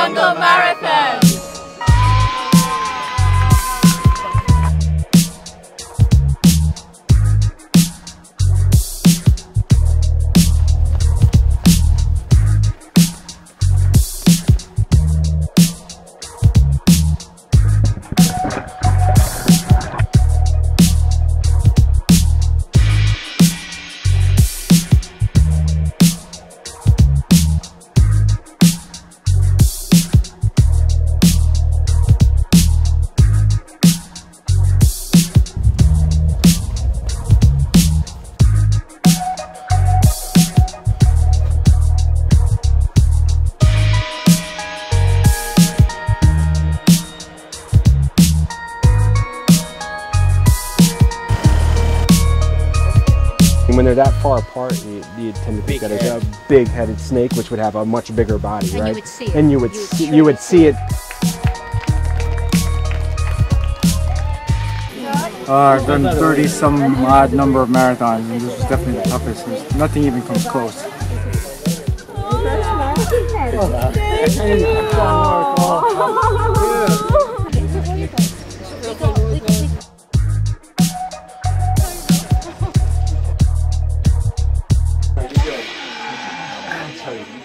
Jungle Marathon. And when they're that far apart, you, you tend to think that it's a big-headed snake, which would have a much bigger body, And you right? would see it. And you would You would see, you would see it. Uh, I've done 30 some odd number of marathons, and this was definitely the toughest. There's nothing even comes close. home.